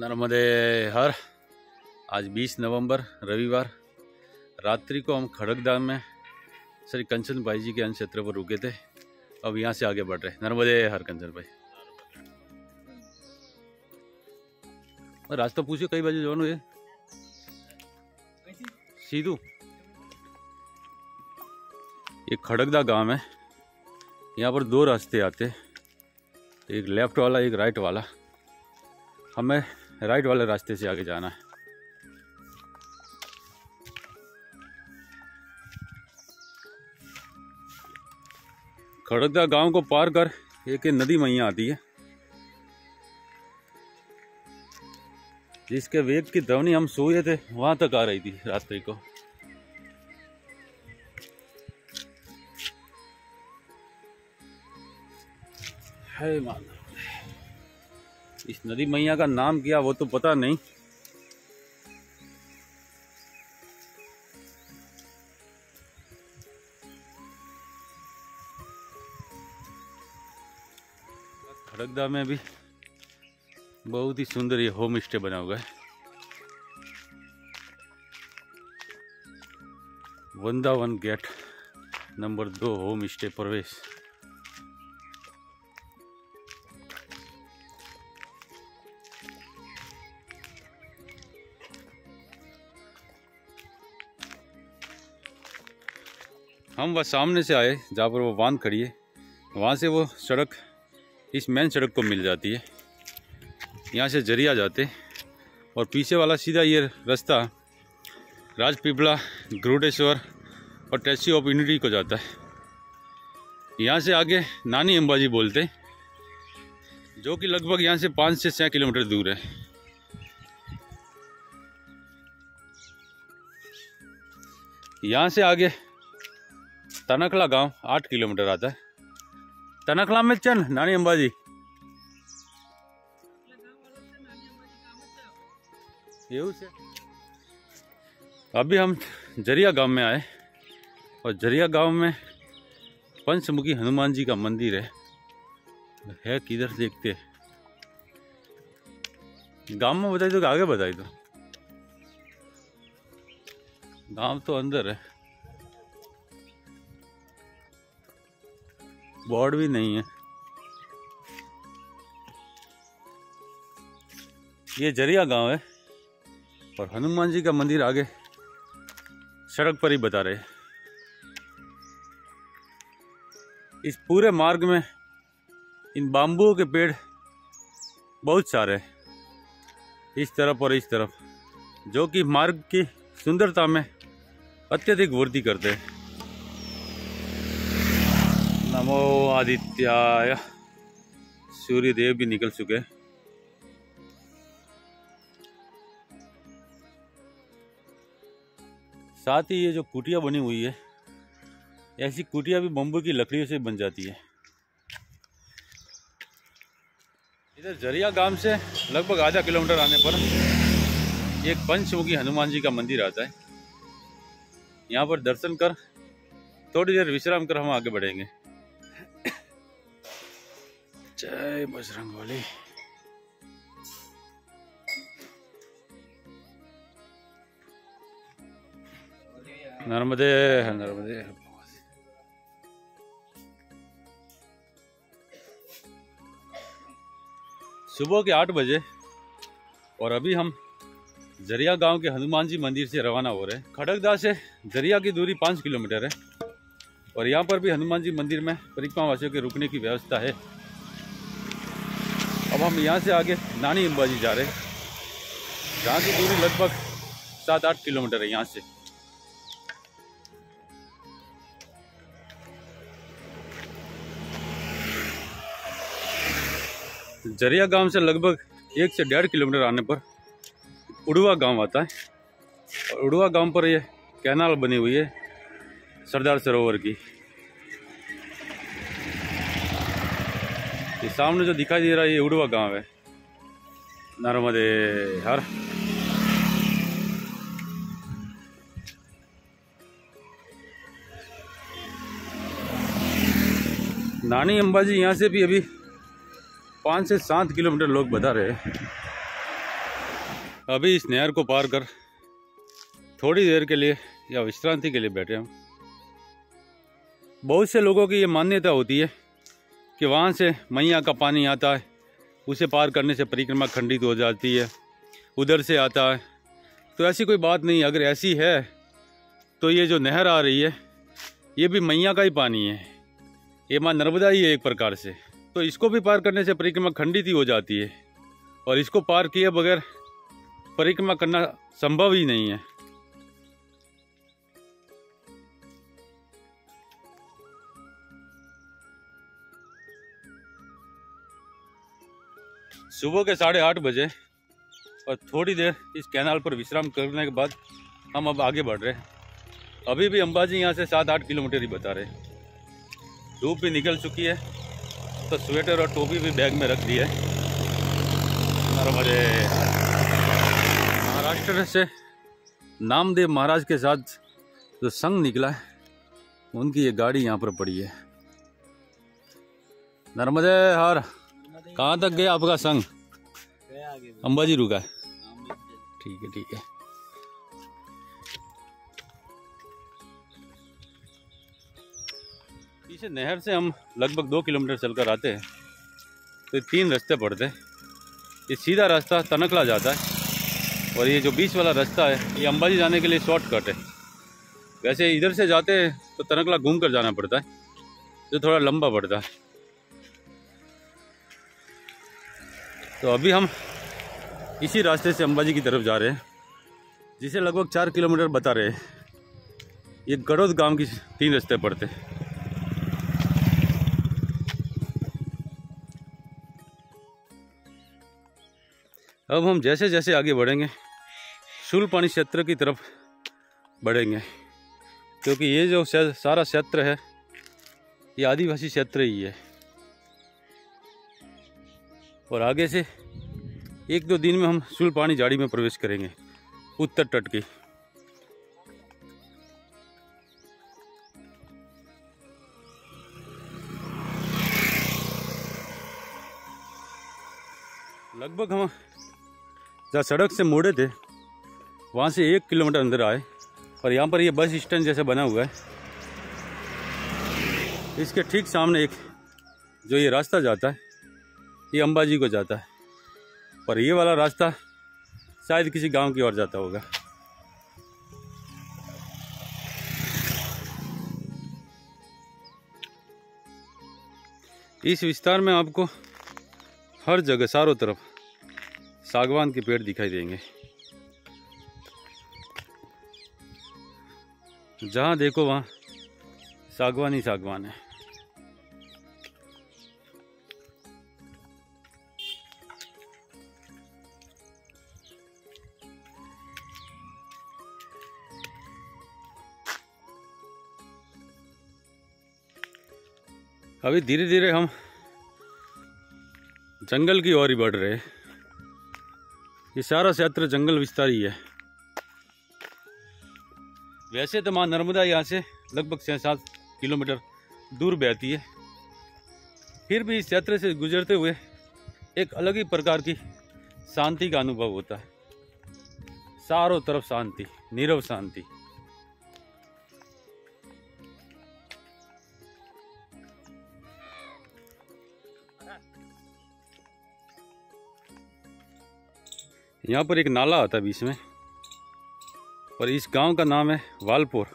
नर्मदे हर। आज 20 नवंबर, रविवार। रात्रि को हम खड़गदाम में श्री कंचन भाई जी के अन्न क्षेत्र पर रुके थे। अब यहाँ से आगे बढ़ रहे नर्मदे हर, कंचन भाई। और रास्ता पूछो कई बजे जो ये सीधू। ये खड़गदा गाँव है। यहाँ पर दो रास्ते आते एक लेफ़्ट वाला, एक राइट वाला। हमें राइट वाले रास्ते से आगे जाना है। खड़गदा गाँव को पार कर एक नदी मैया आती है, जिसके वेग की ध्वनि हम सोए थे वहाँ तक आ रही थी रात्रि को। है माना इस नदी मैया का नाम क्या, वो तो पता नहीं। खड़गदा में भी बहुत ही सुंदर ये होम स्टे बना हुआ है। वृंदावन गेट नंबर दो होम स्टे प्रवेश। हम वह सामने से आए, जहाँ पर वो बाँध खड़ी है। वहाँ से वो सड़क, इस मेन सड़क को मिल जाती है। यहाँ से ज़रिया जाते और पीछे वाला सीधा ये रास्ता राजपीपला, ग्रुडेश्वर और टैक्सी ऑफ़ यूनिटी को जाता है। यहाँ से आगे नानी अम्बाजी बोलते जो कि लगभग यहाँ से पाँच से छः किलोमीटर दूर है। यहाँ से आगे तनकला गांव आठ किलोमीटर आता है तनकला में चल नानी अंबाजी એવું છે अभी हम जरिया गांव में आए और जरिया गांव में पंचमुखी हनुमान जी का मंदिर है है किधर देखते गांव में बताई तो कि आगे बताई तो गांव तो अंदर है बोर्ड भी नहीं है। ये ज़रिया गाँव है और हनुमान जी का मंदिर आगे सड़क पर ही बता रहे इस पूरे मार्ग में इन बाम्बुओं के पेड़ बहुत सारे हैं। इस तरफ़ और इस तरफ़, जो कि मार्ग की सुंदरता में अत्यधिक वृद्धि करते हैं। नमो आदित्याय। सूर्य देव भी निकल चुके। साथ ही ये जो कुटिया बनी हुई है, ऐसी कुटिया भी बम्बू की लकड़ियों से बन जाती है। इधर ज़रिया गाँव से लगभग आधा किलोमीटर आने पर एक पंचमुखी हनुमान जी का मंदिर आता है। यहाँ पर दर्शन कर, थोड़ी देर विश्राम कर हम आगे बढ़ेंगे। जय बजरंग नर्मदे नर्मदे सुबह के आठ बजे और अभी हम ज़रिया गाँव के हनुमान जी मंदिर से रवाना हो रहे हैं। खड़गदा से ज़रिया की दूरी पाँच किलोमीटर है और यहाँ पर भी हनुमान जी मंदिर में परिक्रमा वासियों के रुकने की व्यवस्था है। अब हम यहाँ से आगे नानी अंबाजी जा रहे हैं। जहाँ की दूरी लगभग सात आठ किलोमीटर है यहाँ से। ज़रिया गाँव से लगभग एक से डेढ़ किलोमीटर आने पर उड़वा गाँव आता है। और उड़वा गाँव पर ये कैनाल बनी हुई है सरदार सरोवर की। ये सामने जो दिखाई दे रहा है, ये उड़वा गाँव है। नर्मदे, हर। नानी अंबाजी यहाँ से भी अभी पाँच से सात किलोमीटर लोग बता रहे हैं। अभी इस नहर को पार कर थोड़ी देर के लिए या विश्रांति के लिए बैठे हम। बहुत से लोगों की ये मान्यता होती है कि वहाँ से मैया का पानी आता है, उसे पार करने से परिक्रमा खंडित हो जाती है, उधर से आता है। तो ऐसी कोई बात नहीं, अगर ऐसी है तो ये जो नहर आ रही है, ये भी मैया का ही पानी है। ये माँ नर्मदा ही है एक प्रकार से। तो इसको भी पार करने से परिक्रमा खंडित ही हो जाती है, और इसको पार किए बगैर परिक्रमा करना संभव ही नहीं है। सुबह के साढ़े आठ बजे और थोड़ी देर इस कैनाल पर विश्राम करने के बाद हम अब आगे बढ़ रहे हैं। अभी भी अंबाजी यहाँ से सात आठ किलोमीटर ही बता रहे हैं। धूप भी निकल चुकी है तो स्वेटर और टोपी भी बैग में रख दी है। महाराष्ट्र से नामदेव महाराज के साथ जो संघ निकला है, उनकी ये गाड़ी यहाँ पर पड़ी है। नर्मदे हर। कहाँ तक गया आपका संघ अंबाजी रुका है। ठीक है ठीक है। पीछे नहर से हम लगभग दो किलोमीटर चलकर आते हैं। तो तीन रास्ते पड़ते हैं। ये सीधा रास्ता तनकला जाता है। और ये जो बीच वाला रास्ता है, ये अंबाजी जाने के लिए शॉर्टकट है। वैसे इधर से जाते हैं तो तनकला घूम कर जाना पड़ता है। जो थोड़ा लंबा पड़ता है। तो अभी हम इसी रास्ते से अंबाजी की तरफ़ जा रहे हैं, जिसे लगभग चार किलोमीटर बता रहे हैं। ये गड़ोद गाँव की तीन रास्ते पड़ते अब हम जैसे जैसे आगे बढ़ेंगे पानी क्षेत्र की तरफ़ बढ़ेंगे, क्योंकि ये जो सारा क्षेत्र है, ये आदिवासी क्षेत्र ही है। और आगे से एक दो दिन में हम पानी झाड़ी में प्रवेश करेंगे, उत्तर तट की। लगभग हम जहाँ सड़क से मोड़े थे, वहाँ से एक किलोमीटर अंदर आए और यहाँ पर ये बस स्टैंड जैसा बना हुआ है। इसके ठीक सामने एक जो ये रास्ता जाता है ये अंबाजी को जाता है। पर ये वाला रास्ता शायद किसी गाँव की ओर जाता होगा। इस विस्तार में आपको हर जगह चारों तरफ़ सागवान के पेड़ दिखाई देंगे। जहाँ देखो वहाँ सागवान ही सागवान है। अभी धीरे धीरे हम जंगल की ओर ही बढ़ रहे ये सारा क्षेत्र जंगल विस्तार ही। है वैसे तो माँ नर्मदा यहाँ से लगभग छः सात किलोमीटर दूर बहती है। फिर भी इस क्षेत्र से गुजरते हुए एक अलग ही प्रकार की शांति का अनुभव होता है। चारों तरफ़ शांति, नीरव शांति। यहाँ पर एक नाला आता है बीच में, और इस गाँव का नाम है वालपुर।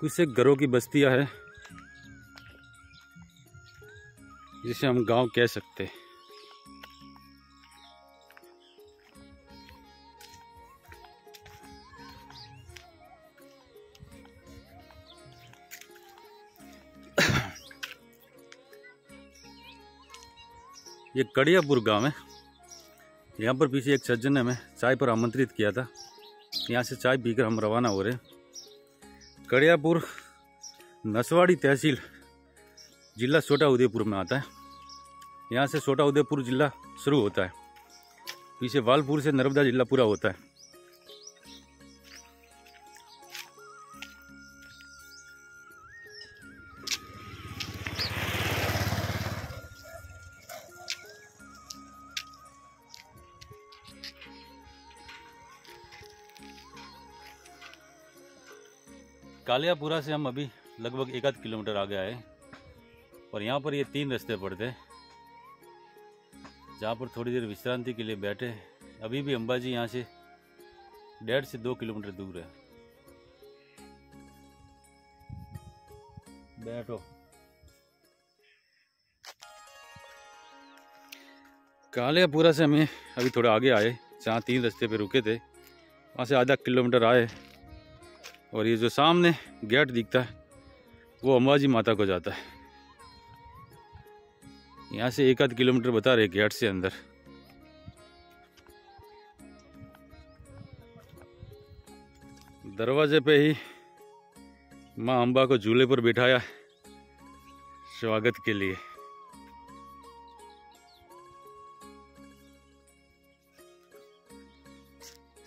कुछ एक घरों की बस्तियाँ है, जिसे हम गाँव कह सकते हैं। ये कड़ियापुर गाँव है। यहाँ पर पीछे एक सज्जन ने हमें चाय पर आमंत्रित किया था। यहाँ से चाय पीकर हम रवाना हो रहे हैं। कड़ियापुर नसवाड़ी तहसील जिला छोटा उदयपुर में आता है। यहाँ से छोटा उदयपुर जिला शुरू होता है। पीछे वालपुर से नर्मदा जिला पूरा होता है। कालियापुरा से हम अभी लगभग एक आध किलोमीटर आगे आए और यहाँ पर ये तीन रास्ते पड़ते हैं। जहाँ पर थोड़ी देर विश्रांति के लिए बैठे अभी भी अंबाजी यहाँ से डेढ़ से दो किलोमीटर दूर है। बैठो। कालियापुरा से हमें अभी थोड़ा आगे आए, जहाँ तीन रास्ते पे रुके थे। वहाँ से आधा किलोमीटर आए। और ये जो सामने गेट दिखता है, वो अम्बाजी माता को जाता है। यहाँ से एक आध किलोमीटर बता रहे गेट से अंदर। दरवाजे पे ही माँ अम्बा को झूले पर बिठाया स्वागत के लिए।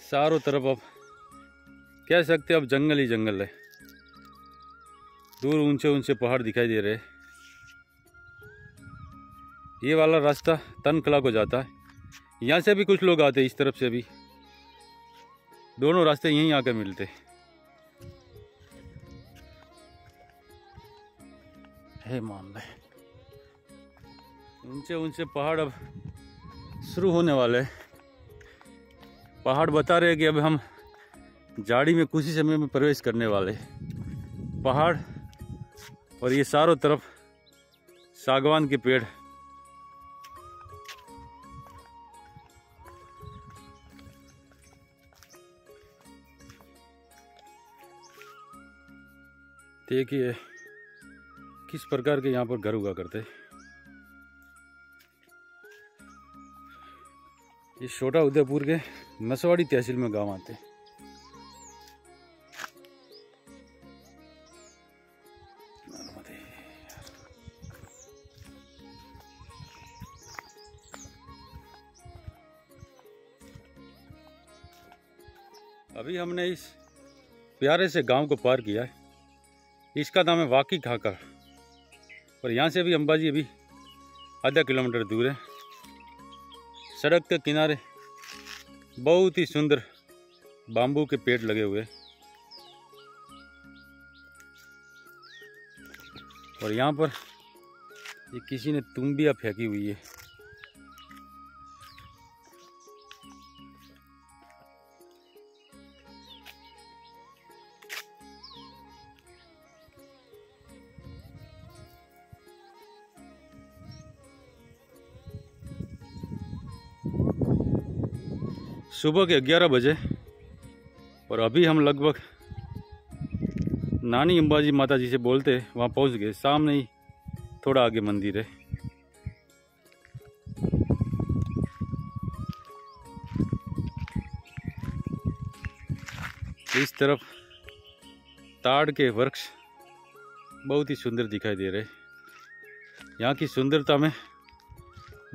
चारों तरफ़ अब कह सकते अब जंगल ही जंगल है? दूर ऊँचे ऊँचे पहाड़ दिखाई दे रहे ये वाला रास्ता तनकला को जाता है। यहाँ से भी कुछ लोग आते हैं, इस तरफ़ से भी। दोनों रास्ते यहीं आकर मिलते हे। मान ऊँचे ऊँचे पहाड़ अब शुरू होने वाले हैं। पहाड़ बता रहे हैं कि अब हम झाड़ी में कुछ ही समय में प्रवेश करने वाले पहाड़ और ये चारों तरफ़ सागवान के पेड़। देखिए, किस प्रकार के यहाँ पर घर हुआ करते। ये छोटा उदयपुर के नसवाड़ी तहसील में गाँव आते। अभी प्यारे से गाँव को पार किया है। इसका नाम है वाकी खाकर और यहाँ से भी अंबाजी अभी आधा किलोमीटर दूर है। सड़क के किनारे बहुत ही सुंदर बाम्बू के पेड़ लगे हुए और यहाँ पर ये किसी ने तुम्बिया फेंकी हुई है। सुबह के 11 बजे, और अभी हम लगभग नानी अंबाजी माता जी से बोलते वहाँ पहुँच गए। सामने ही थोड़ा आगे मंदिर है। इस तरफ़ ताड़ के वृक्ष बहुत ही सुंदर दिखाई दे रहे यहाँ की सुंदरता में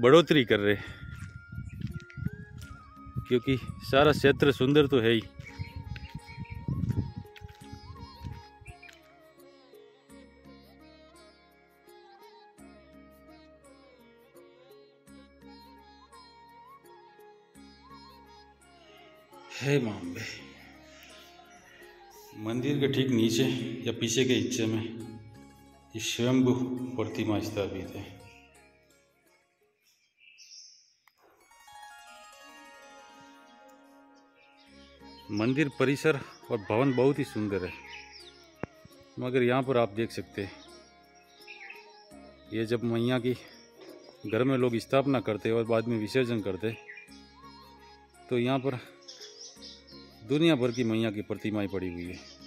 बढ़ोतरी कर रहे क्योंकि सारा क्षेत्र सुंदर तो है ही। है मामले, मंदिर के ठीक नीचे या पीछे के हिस्से में स्वयंभू प्रतिमा स्थापित है। मंदिर, परिसर और भवन बहुत ही सुंदर है। मगर यहाँ पर आप देख सकते हैं। ये जब मैया की घर में लोग स्थापना करते और बाद में विसर्जन करते तो यहाँ पर दुनिया भर की मैया की प्रतिमाएँ पड़ी हुई है।